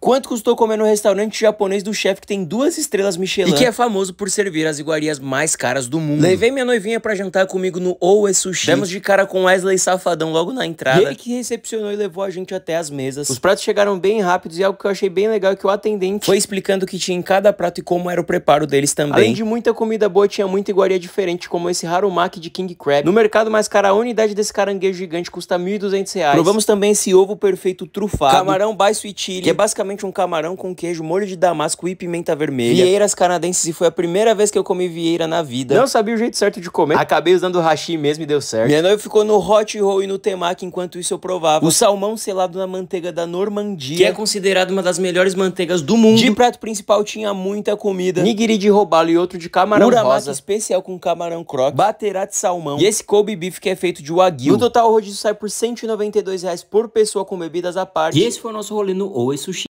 Quanto custou comer no restaurante japonês do chefe que tem duas estrelas Michelin e que é famoso por servir as iguarias mais caras do mundo? Levei minha noivinha pra jantar comigo no Oue Sushi. Demos de cara com Wesley Safadão logo na entrada. E ele que recepcionou e levou a gente até as mesas. Os pratos chegaram bem rápidos e algo que eu achei bem legal é que o atendente foi explicando o que tinha em cada prato e como era o preparo deles também. Além de muita comida boa, tinha muita iguaria diferente, como esse Harumaki de King Crab. No mercado mais caro, a unidade desse caranguejo gigante custa R$ 1.200. Provamos também esse ovo perfeito trufado. Camarão by sweet chili, que é basicamente um camarão com queijo, molho de damasco e pimenta vermelha. Vieiras canadenses e foi a primeira vez que eu comi vieira na vida. Não sabia o jeito certo de comer. Acabei usando o hashi mesmo e deu certo. Minha noiva ficou no hot roll e no temaki enquanto isso eu provava. O salmão selado na manteiga da Normandia, que é considerado uma das melhores manteigas do mundo. De prato principal tinha muita comida. Nigiri de robalo e outro de camarão Uramaki rosa. especial com camarão croque. Baterá de salmão. E esse Kobe beef que é feito de wagyu. No total o rodízio sai por 192 reais por pessoa com bebidas à parte. E esse foi o nosso rolê no Oe Sushi.